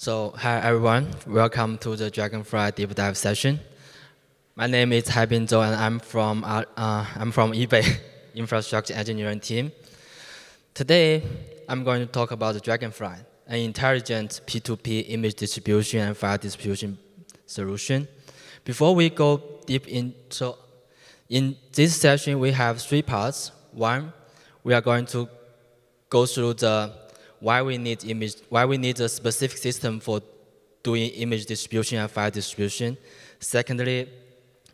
So, hi everyone, welcome to the Dragonfly deep dive session. My name is Haibing Zhou, and I'm from uh, uh, I'm from eBay infrastructure engineering team. Today, I'm going to talk about the Dragonfly, an intelligent P2P image distribution and file distribution solution. Before we go deep in, so in this session, we have three parts. One, we are going to go through the why we need image, why we need a specific system for doing image distribution and file distribution. Secondly,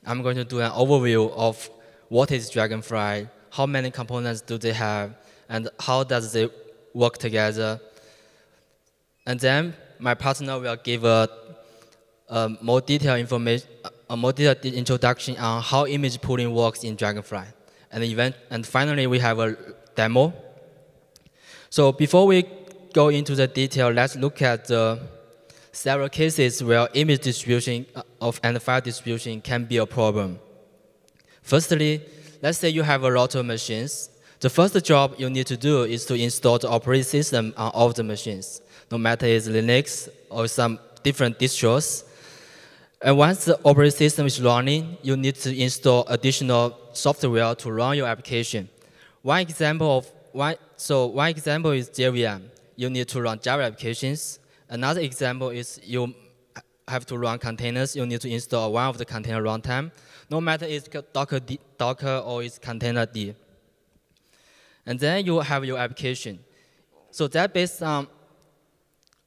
I'm going to do an overview of what is Dragonfly, how many components do they have, and how does they work together. And then my partner will give a, a more detailed information, a more detailed introduction on how image pulling works in Dragonfly. And, event, and finally, we have a demo. So before we go into the detail, let's look at the several cases where image distribution uh, of and file distribution can be a problem. Firstly, let's say you have a lot of machines. The first job you need to do is to install the operating system on all the machines, no matter it's Linux or some different distros. And once the operating system is running, you need to install additional software to run your application. One example of so one example is JVM. You need to run Java applications. Another example is you have to run containers. You need to install one of the container runtime, no matter it's Docker, D, Docker or it's containerd. And then you have your application. So that based on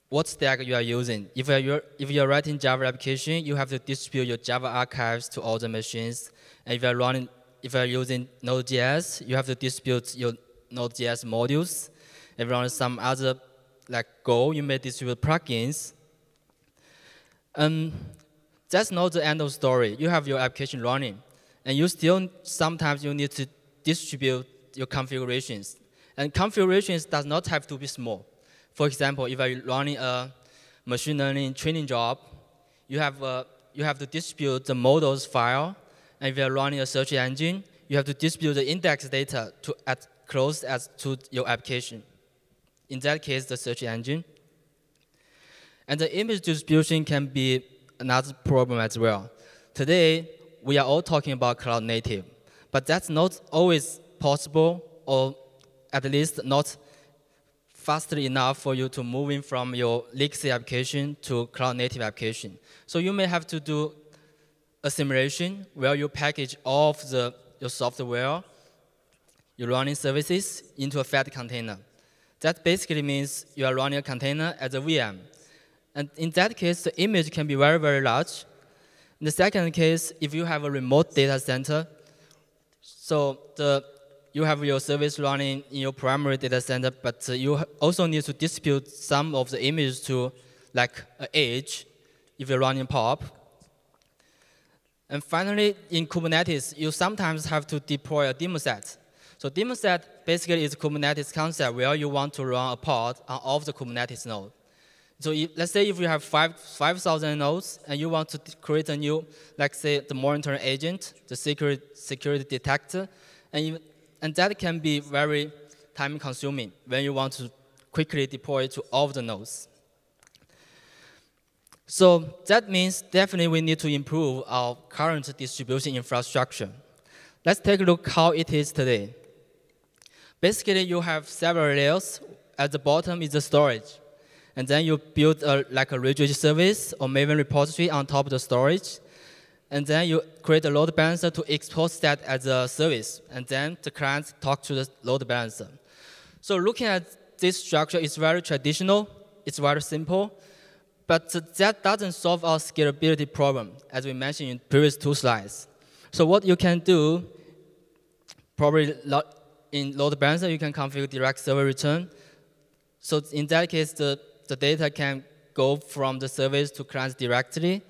what stack you are using. If you're, if you're writing Java application, you have to distribute your Java archives to all the machines. And if you're running, if you're using Node.js, you have to distribute your Node.js modules. If you're on some other like Go, you may distribute plugins. Um, that's not the end of the story. You have your application running, and you still sometimes you need to distribute your configurations. And configurations does not have to be small. For example, if you're running a machine learning training job, you have, uh, you have to distribute the models file. And if you're running a search engine, you have to distribute the index data to at close as to your application. In that case, the search engine. And the image distribution can be another problem as well. Today, we are all talking about cloud native, but that's not always possible, or at least not fast enough for you to move in from your legacy application to cloud native application. So you may have to do a simulation where you package all of the, your software, your running services into a fat container. That basically means you are running a container as a VM. And in that case, the image can be very, very large. In the second case, if you have a remote data center, so the, you have your service running in your primary data center, but you also need to distribute some of the images to like an edge if you're running POP. And finally, in Kubernetes, you sometimes have to deploy a daemon set. So daemon set basically is a Kubernetes concept where you want to run a pod on all of the Kubernetes node. So if, let's say if you have 5,000 5, nodes and you want to create a new, like say the monitoring agent, the security, security detector, and, you, and that can be very time consuming when you want to quickly deploy to all of the nodes. So that means definitely we need to improve our current distribution infrastructure. Let's take a look how it is today. Basically, you have several layers. At the bottom is the storage. And then you build a, like a registry service or Maven repository on top of the storage. And then you create a load balancer to expose that as a service. And then the client talk to the load balancer. So looking at this structure, it's very traditional. It's very simple. But that doesn't solve our scalability problem, as we mentioned in previous two slides. So what you can do, probably in load balancer, you can configure direct server return. So in that case, the, the data can go from the service to clients directly.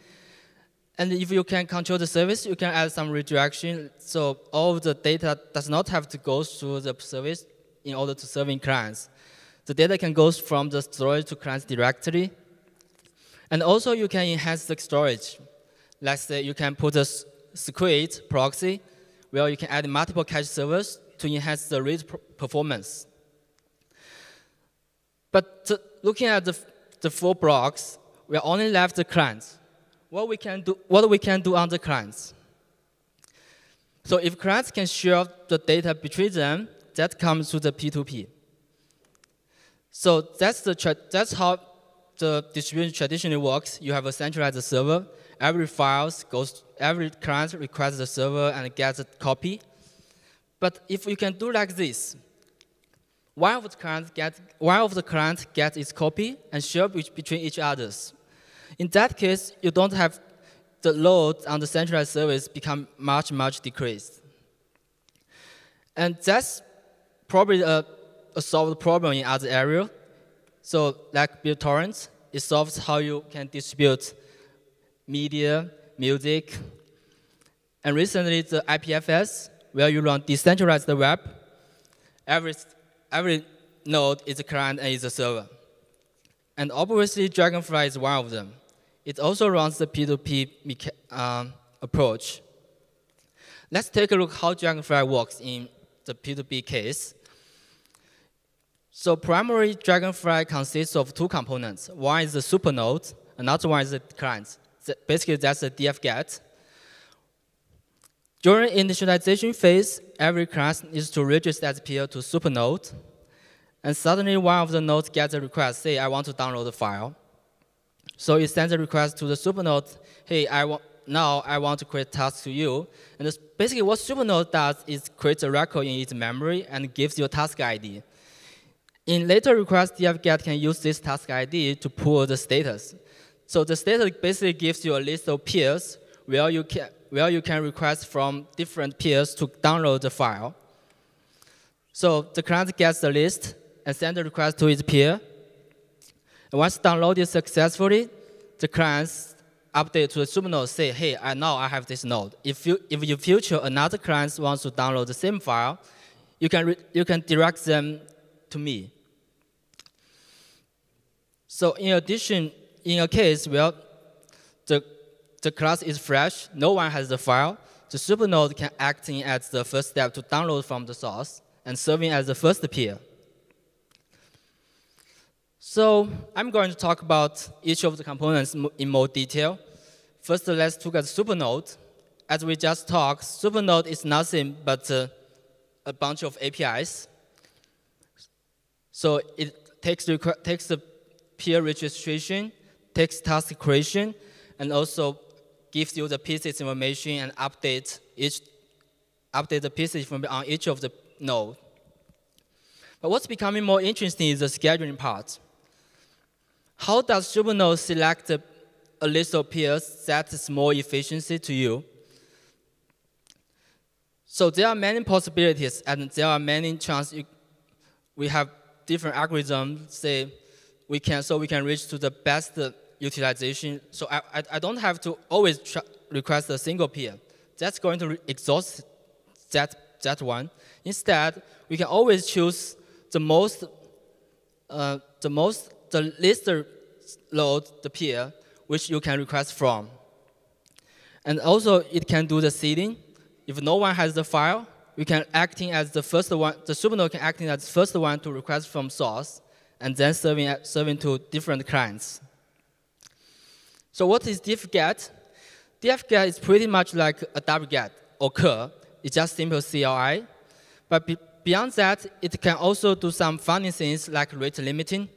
And if you can control the service, you can add some redirection. So all the data does not have to go through the service in order to serving clients. The data can go from the storage to clients directly. And also you can enhance the storage. Let's say you can put a Squid proxy where you can add multiple cache servers to enhance the read performance. But looking at the the four blocks, we only left the clients. What we can do, what we can do on the clients. So if clients can share the data between them, that comes to the P2P. So that's, the that's how the distribution traditionally works. You have a centralized server. Every file goes, every client requests the server and gets a copy. But if you can do like this, one of the clients get one of the clients gets its copy and share between each others. In that case, you don't have the load on the centralized service become much much decreased. And that's probably a, a solved problem in other area. So like BitTorrent, it solves how you can distribute media, music, and recently the IPFS, where you run decentralized web, every every node is a client and is a server. And obviously, Dragonfly is one of them. It also runs the P2P um, approach. Let's take a look how Dragonfly works in the P2P case. So primary Dragonfly consists of two components. One is the supernode, another one is the client. Basically, that's the dfget. During initialization phase, every class needs to register as peer to supernode. And suddenly one of the nodes gets a request, say, I want to download the file. So it sends a request to the supernode, hey, I now I want to create a task to you. And basically what supernode does is create a record in its memory and gives you a task ID. In later requests, dfget can use this task ID to pull the status. So the status basically gives you a list of peers where you can, where you can request from different peers to download the file. So the client gets the list and sends a request to his peer. And once downloaded successfully, the client update to the supernode say, hey, I now I have this node. If you if in future another client wants to download the same file, you can you can direct them to me. So in addition, in a case where the the class is fresh, no one has the file, the supernode can act in as the first step to download from the source and serving as the first peer. So I'm going to talk about each of the components in more detail. First, let's look at supernode. As we just talked, supernode is nothing but uh, a bunch of APIs. So it takes, takes the peer registration, takes task creation, and also gives you the pieces information and update each update the pieces from on each of the node. But what's becoming more interesting is the scheduling part. How does Supernode select a list of peers that is more efficiency to you? So there are many possibilities, and there are many chances we have different algorithms say we can so we can reach to the best utilization. So I, I, I don't have to always request a single peer. That's going to exhaust that, that one. Instead, we can always choose the most, uh, the most, the least load the peer which you can request from. And also, it can do the seeding. If no one has the file, we can acting as the first one, the supernode can acting as the first one to request from source, and then serving, serving to different clients. So what is dfget? dfget is pretty much like a wget or curl. It's just simple CLI. But be beyond that, it can also do some funny things like rate limiting.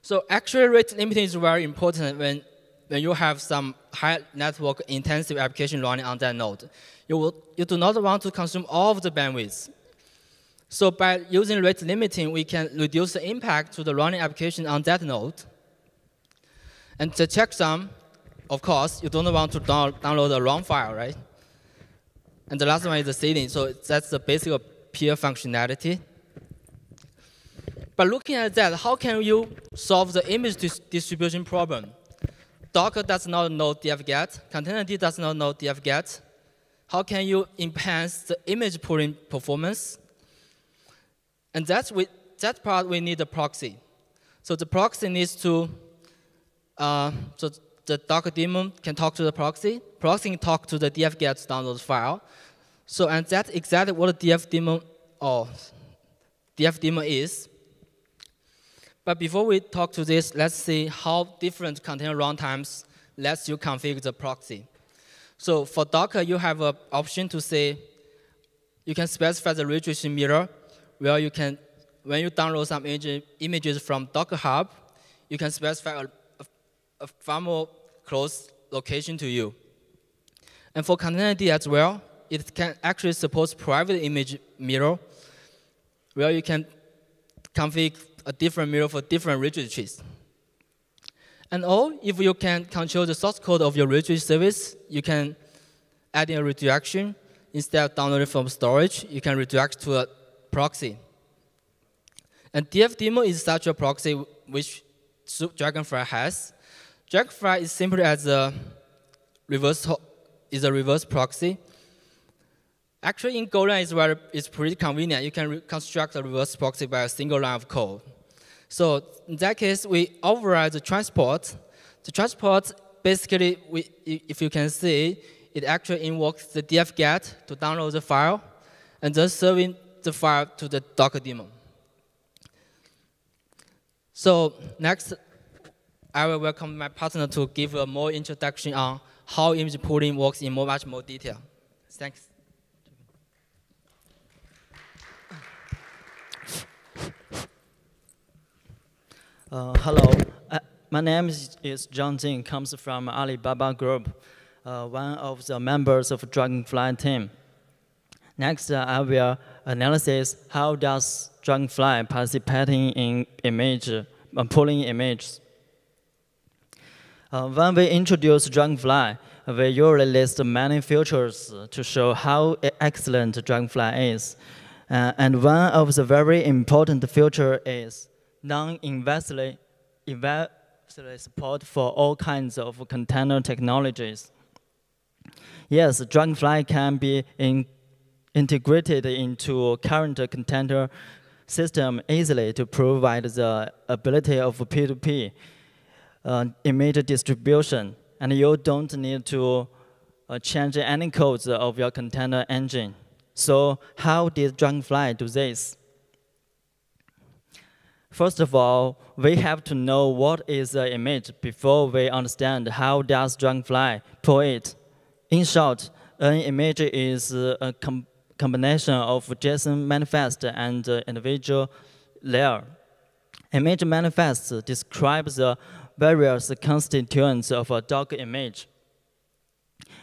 So actually rate limiting is very important when, when you have some high network intensive application running on that node. You, will, you do not want to consume all of the bandwidth. So by using rate limiting, we can reduce the impact to the running application on that node. And the checksum, of course, you don't want to download the wrong file, right? And the last one is the seeding. So that's the basic peer functionality. But looking at that, how can you solve the image dis distribution problem? Docker does not know dfget. Containerd does not know dfget. How can you enhance the image pulling performance? And that's with, that part we need a proxy. So the proxy needs to uh, so the Docker daemon can talk to the proxy. Proxy can talk to the dfget download file. So and that's exactly what the df daemon or df daemon is. But before we talk to this, let's see how different container runtimes lets you configure the proxy. So for Docker, you have an option to say, you can specify the registration mirror, where you can, when you download some images from Docker Hub, you can specify a, a, far more close location to you. And for Containerd as well, it can actually support private image mirror, where you can configure a different mirror for different registries. And or if you can control the source code of your registry service, you can add in a redirection. Instead of downloading from storage, you can redirect to a proxy. And dfdaemon is such a proxy which Dragonfly has. Dragonfly is simply as a reverse is a reverse proxy. Actually, in Golang, it's, very, it's pretty convenient. You can construct a reverse proxy by a single line of code. So in that case, we override the transport. The transport, basically, we, if you can see, it actually invokes the df-get to download the file, and then serving the file to the Docker daemon. So next, I will welcome my partner to give a more introduction on how image pulling works in more, much more detail. Thanks. Uh, hello, uh, my name is, is Jin Zhang, comes from Alibaba Group, uh, one of the members of Dragonfly team. Next, uh, I will analyze how does Dragonfly participating in image, uh, pulling images. Uh, when we introduce Dragonfly, we usually list many features to show how excellent Dragonfly is. and one of the very important feature is non-invasive support for all kinds of container technologies. Yes, Dragonfly can be in, integrated into current container system easily to provide the ability of P2P uh, image distribution, and you don't need to uh, change any codes of your container engine. So how did Dragonfly do this? First of all, we have to know what is the image before we understand how does Dragonfly pull it. In short, an image is a com combination of JSON manifest and individual layer. Image manifest describes the various constituents of a Docker image.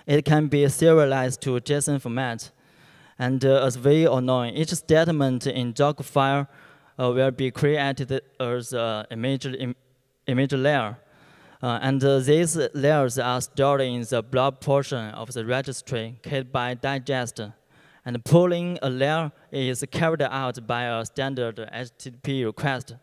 It can be serialized to JSON format. And uh, as we all know, each statement in Docker file uh, will be created as an image, Im image layer. Uh, and uh, these layers are stored in the blob portion of the registry kept by digest. And pulling a layer is carried out by a standard HTTP request.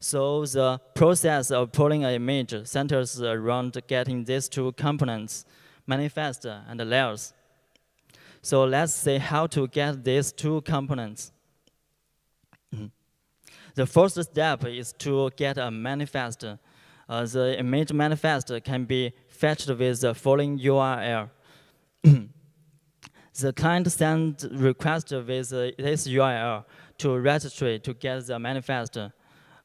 So the process of pulling an image centers around getting these two components, manifest and layers. So let's see how to get these two components. The first step is to get a manifest. Uh, the image manifest can be fetched with the following URL. the client sends request with this URL to registry to get the manifest.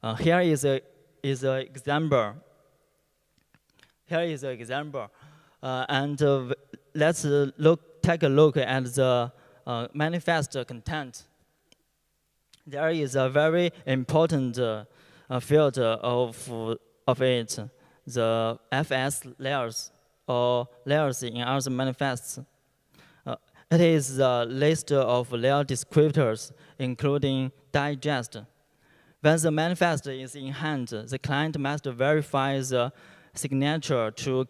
Uh, here is a is an example. Here is an example, uh, and uh, let's look take a look at the uh, manifest content there is a very important uh, field of, of it, the FS layers or layers in other manifests. Uh, it is a list of layer descriptors, including digest. When the manifest is in hand, the client must verify the signature to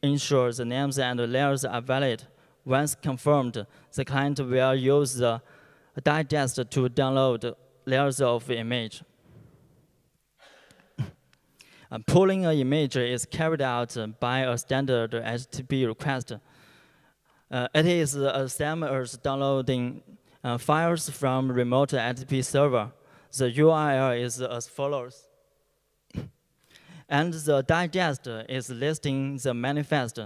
ensure the names and layers are valid. Once confirmed, the client will use the digest to download layers of image. Uh, pulling an image is carried out by a standard HTTP request. Uh, it is the same as downloading uh, files from remote HTTP server. The URL is as follows. and the digest is listing the manifest.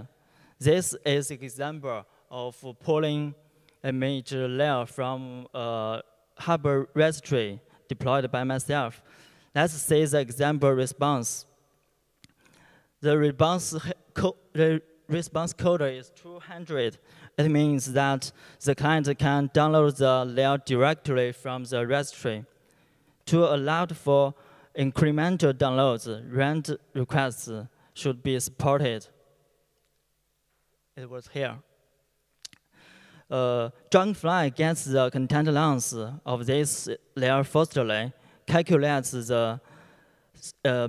This is example of pulling a major layer from a Harbor registry deployed by myself. let's see the example response. The response, the response code is 200. It means that the client can download the layer directly from the registry. To allow for incremental downloads, range requests should be supported. It was here. Uh, Dragonfly gets the content length of this layer firstly, calculates the uh,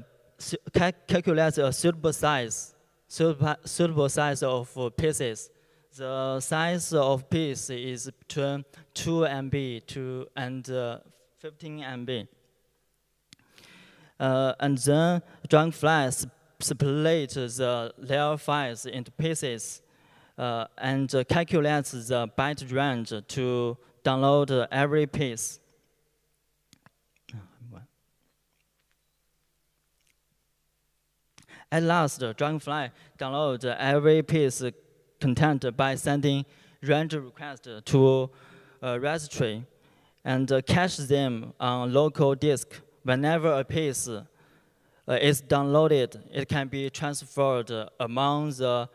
calculates a suitable size, suitable size of pieces. The size of piece is between 2 MB to and uh, 15 MB. Uh, and then Dragonfly split the layer files into pieces uh, and calculates the byte range to download every piece. At last, Dragonfly downloads every piece content by sending range request to registry and cache them on local disk. Whenever a piece uh, is downloaded, it can be transferred among the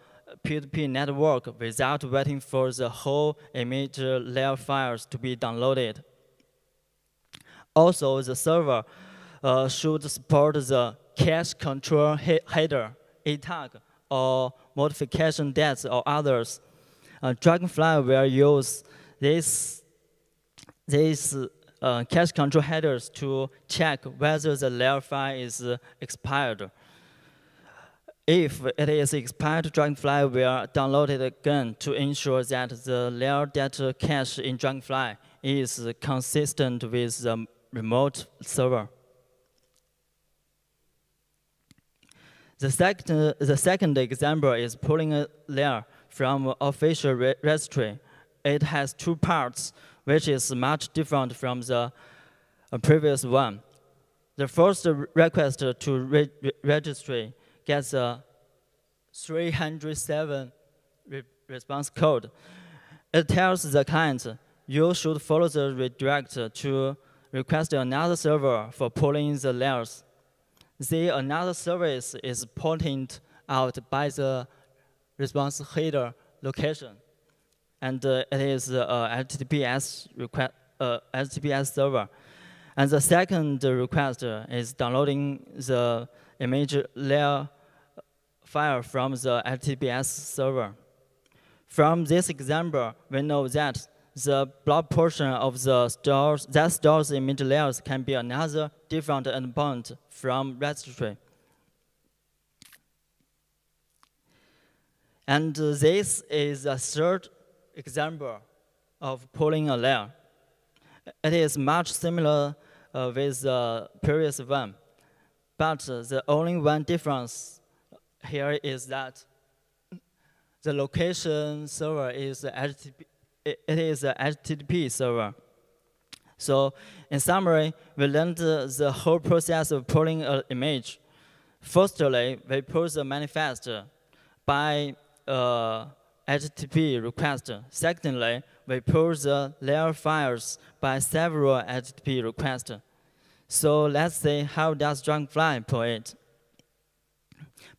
P2P network without waiting for the whole image layer files to be downloaded. Also, the server uh, should support the cache control he header, ETag, or modification debts or others. Uh, Dragonfly will use this, these uh, cache control headers to check whether the layer file is expired. If it is expired, Dragonfly will download it again to ensure that the layer data cache in Dragonfly is consistent with the remote server. The second, the second example is pulling a layer from official re registry. It has two parts, which is much different from the uh, previous one. The first request to re registry gets a 307 re response code. It tells the client you should follow the redirect to request another server for pulling the layers. The another service is pointed out by the response header location. And uh, it is a HTTPS, request, uh, HTTPS server. And the second request is downloading the image layer file from the HTTPS server. From this example, we know that the blob portion of the stores that stores image layers can be another different endpoint from registry. And this is a third example of pulling a layer. It is much similar uh, with the previous one, but the only one difference here is that the location server is HTTP it is a HTTP server. So in summary, we learned the whole process of pulling an image. Firstly, we pull the manifest by uh, HTTP request. Secondly, we pull the layer files by several HTTP requests. So let's see how does Dragonfly pull it.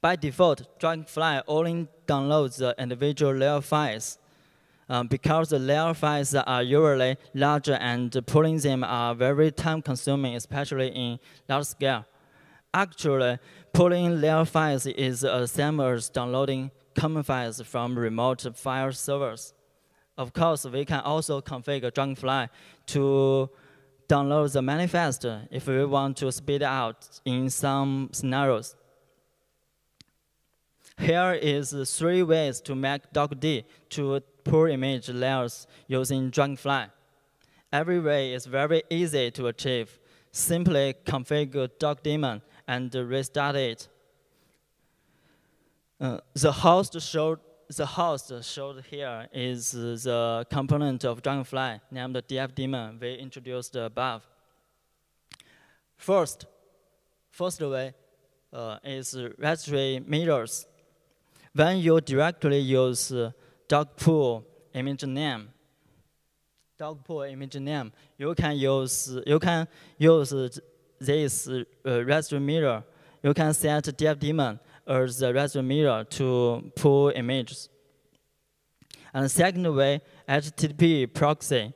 By default, Dragonfly only downloads the individual layer files um, because the layer files are usually larger and pulling them are very time consuming, especially in large scale. Actually, pulling layer files is the same as downloading common files from remote file servers. Of course, we can also configure Dragonfly to download the manifest if we want to speed out in some scenarios. Here is three ways to make dockd to pull image layers using Dragonfly. Every way is very easy to achieve. Simply configure dockdaemon and restart it. Uh, the host showed the host showed here is the component of Dragonfly named dfdaemon we introduced above. First, first way uh, is registry mirrors. When you directly use dog pool image name. Dog pool image name. You can use you can use this uh, raster mirror, you can set df daemon as the raster mirror to pull images. And second way, HTTP proxy.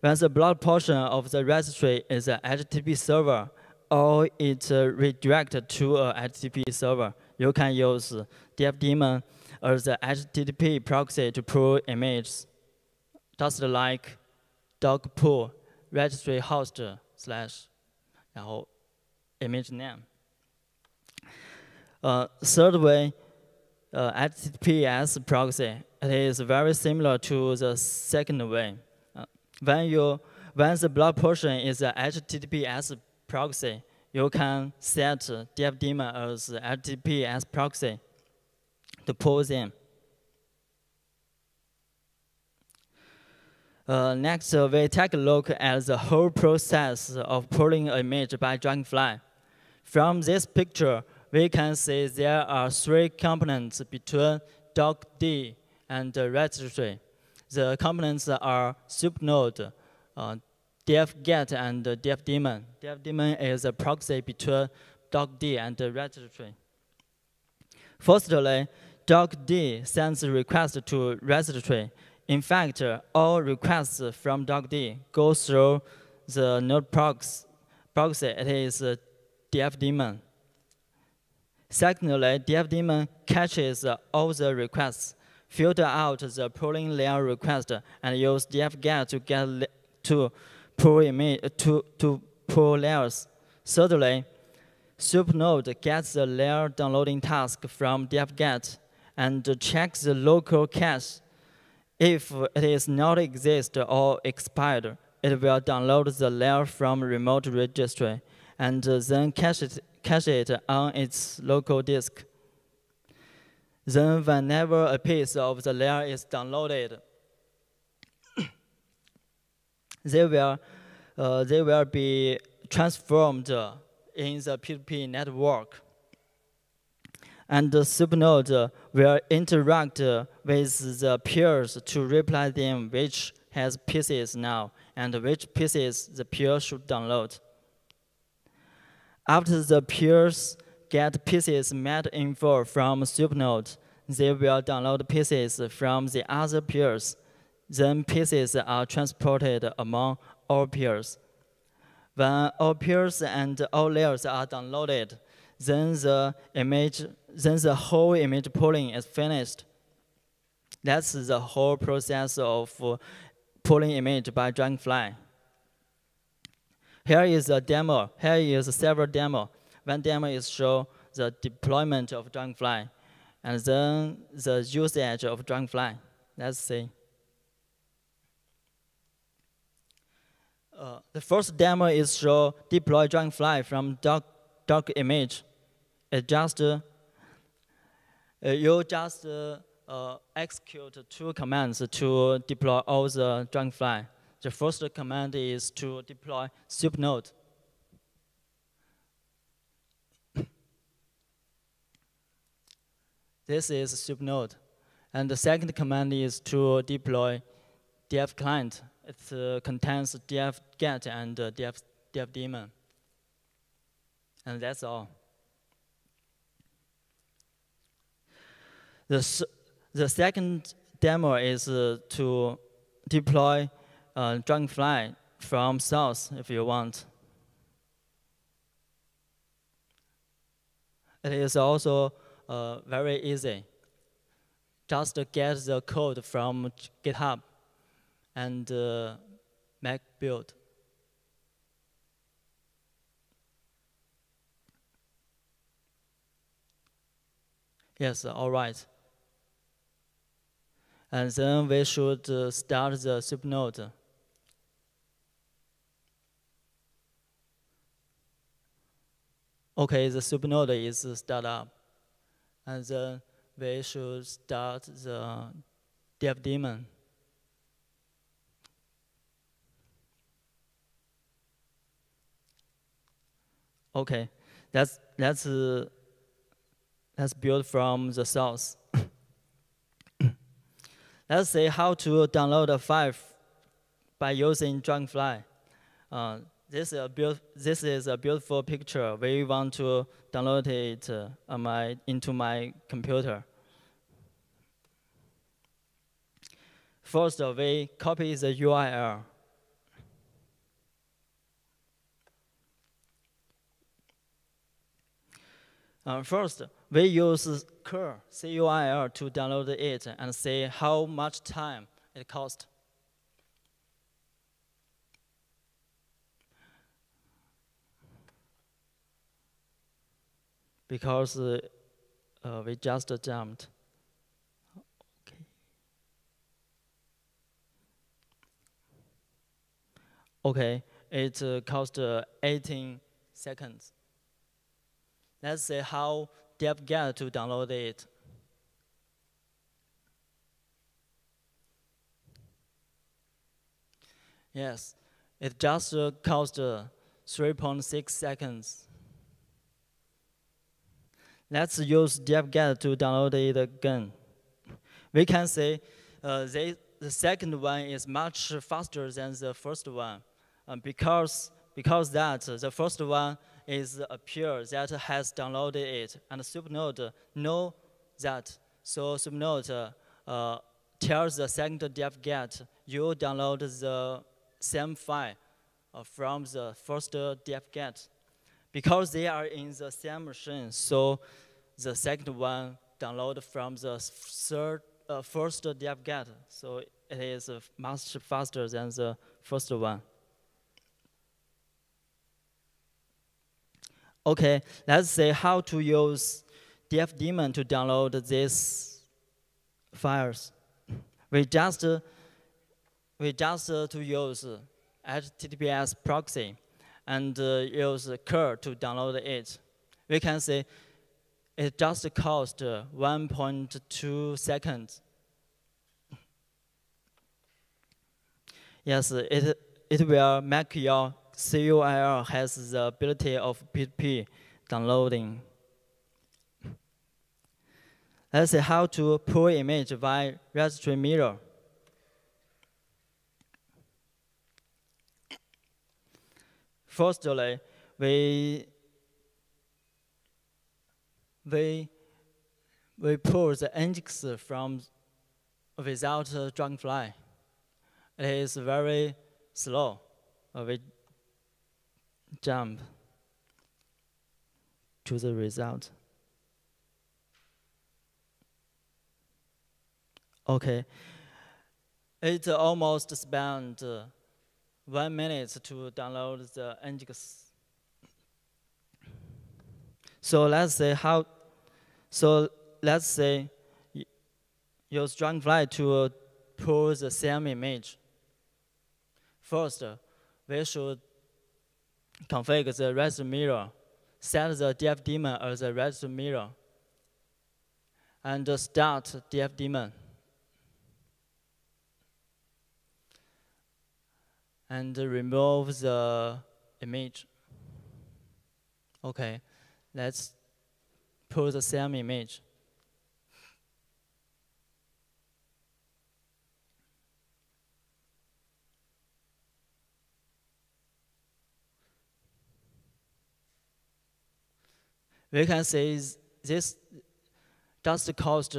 When the blob portion of the registry is an HTTP server, or it uh, redirected to a HTTP server, you can use df daemon as the HTTP proxy to pull images, just like dog pull registry host slash image name. Uh, third way, uh, HTTPS proxy. It is very similar to the second way. Uh, when you when the blob portion is a HTTPS proxy, you can set df daemon as HTTPS proxy to pull them. Uh, next, uh, we take a look at the whole process of pulling an image by Dragonfly. From this picture, we can see there are three components between dockd and the registry. The components are supnode, uh, df-get, and df-daemon. df-daemon is a proxy between dockd and the registry. Firstly, dockd sends a request to registry in fact, all requests from dockd go through the node proxy. It is df daemon. Secondly, df daemon catches all the requests, filter out the pulling layer request, and use df get to get to pull to to pull layers. Thirdly, supnode gets the layer downloading task from df get and checks the local cache if it is not exist or expired, it will download the layer from remote registry and then cache it, cache it on its local disk. Then whenever a piece of the layer is downloaded, they will, uh, they will be transformed in the P2P network and the supernode will interact with the peers to reply them which has pieces now and which pieces the peer should download. After the peers get pieces meta info from supnode, they will download pieces from the other peers. Then pieces are transported among all peers. When all peers and all layers are downloaded, then the image, then the whole image pulling is finished. That's the whole process of pulling image by Dragonfly. Here is a demo. Here is several demo. One demo is show the deployment of Dragonfly, and then the usage of Dragonfly. Let's see. Uh, the first demo is show deploy Dragonfly from doc, doc image it just uh, you just uh, execute two commands to deploy all the Dragonfly. The first command is to deploy supnode. this is supnode. And the second command is to deploy dev client. It uh, contains df get and uh, dev, df daemon. And that's all. The, the second demo is uh, to deploy uh, Dragonfly from source if you want. It is also uh, very easy. Just get the code from GitHub and uh, make build. Yes, all right and then we should uh, start the supnode. Okay, the supernode is start up, and then we should start the df daemon. Okay, that's that's uh, that's built from the source. Let's see how to download a file by using Dragonfly. Uh, this, is a this is a beautiful picture. We want to download it uh, my, into my computer. First, we copy the URL. Uh, first, we use curl, C-U-R-L, to download it and see how much time it costs. Because uh, uh, we just jumped. Okay. Okay, it uh, cost uh, 18 seconds. Let's see how df get to download it. Yes, it just uh, cost uh, 3.6 seconds. Let's use df-get to download it again. We can say uh, they, the second one is much faster than the first one um, because, because that the first one is a peer that has downloaded it, and Supernode know that. So Supernode uh, tells the second df-get, you download the same file uh, from the first df-get. Because they are in the same machine, so the second one download from the third, uh, first df-get. So it is much faster than the first one. Okay, let's say how to use dfdaemon to download these files. We just we just uh, to use HTTPS proxy and uh, use curl to download it. We can see it just cost 1.2 seconds. Yes, it, it will make your CURL has the ability of P2P downloading. Let's see how to pull image via registry mirror. Firstly, we we we pull the nginx from without Dragonfly. It is very slow. We jump to the result. Okay, it almost spent one minute to download the Nginx. So let's say how, so let's say use Dragonfly to uh, pull the same image. First, uh, we should configure the registry mirror, set the dfdaemon as the registry mirror, and start dfdaemon. And remove the image. Okay, let's put the same image. we can see this just cost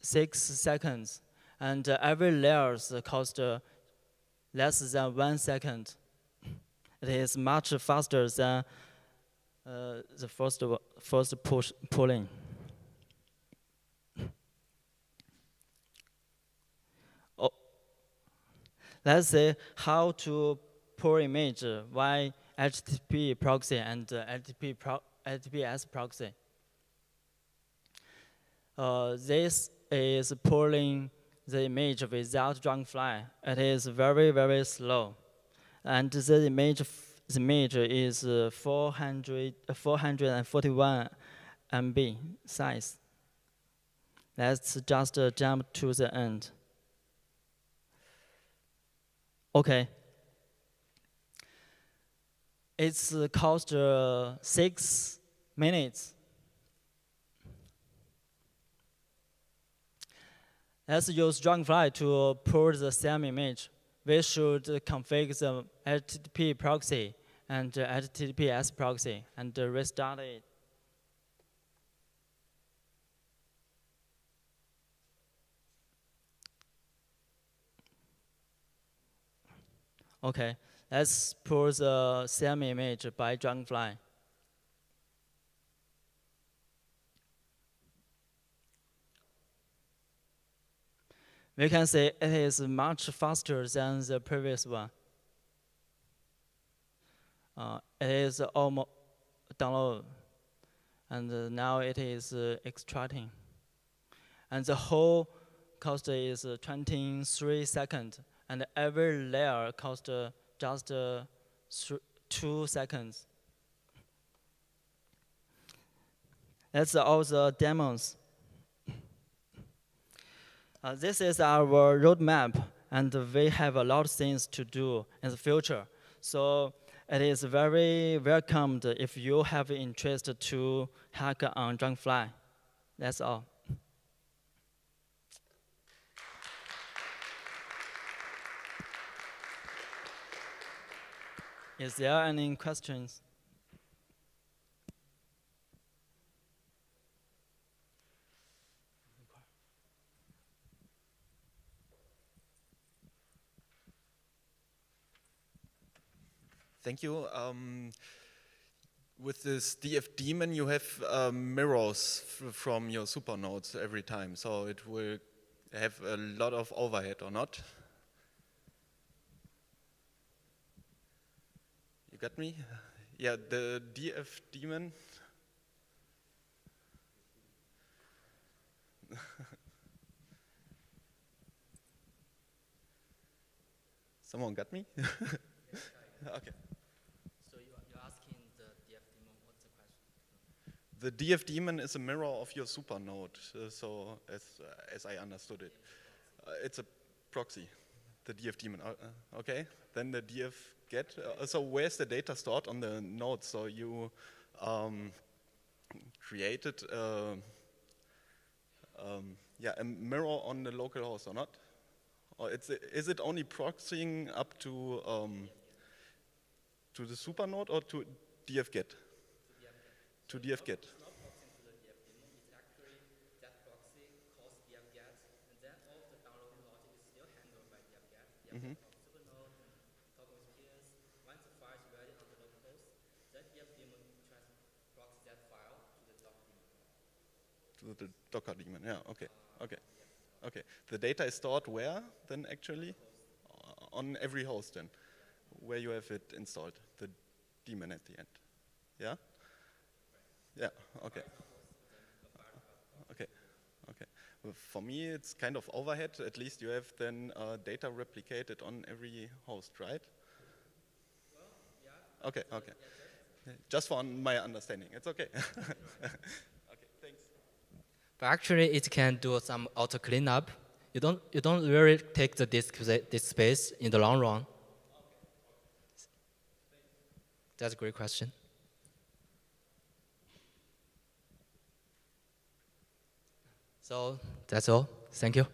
six seconds, and every layer cost less than one second. It is much faster than uh, the first first push pulling. Oh, let's say how to pull image via HTTP proxy and uh, HTTP pro HTTPS proxy. Uh, this is pulling the image without Dragonfly. It is very, very slow. And the image, the image is uh, 400, 441 MB size. Let's just uh, jump to the end. Okay. It's cost uh, six minutes. Let's use Dragonfly to pull the same image. we should configure the HTTP proxy and HTTPS proxy and restart it. Okay, let's pull the same image by Dragonfly. We can see it is much faster than the previous one. Uh, it is almost download, and now it is uh, extracting. And the whole cost is 23 seconds and every layer costs just two seconds. That's all the demos. Uh, this is our roadmap, and we have a lot of things to do in the future. So it is very welcomed if you have interest to hack on Dragonfly. That's all. Is there any questions? Thank you. Um, with this DF daemon, you have uh, mirrors from your supernodes every time, so it will have a lot of overhead or not. You got me? Yeah, the DF daemon. Someone got me? okay. So you are asking the DF daemon, what's the question? The DF daemon is a mirror of your supernode, uh, so as, uh, as I understood it. Uh, it's a proxy, the DF daemon. Uh, uh, okay, then the DF get? Uh, so where's the data stored on the node? So you um, created um, yeah, a mirror on the local host or not? Or it's, is it only proxying up to um, to the supernode or to dfget? To dfget. Mm -hmm. the Docker daemon. Yeah, okay, okay, okay. The data is stored where then actually? On every host then, where you have it installed, the daemon at the end. Yeah? Yeah, okay. Okay, okay. For me, it's kind of overhead. At least you have then uh, data replicated on every host, right? Okay, okay. Just for my understanding, it's okay. Okay, thanks. But actually, it can do some auto cleanup. You don't, you don't really take the disk, disk space in the long run. That's a great question. So that's all. Thank you.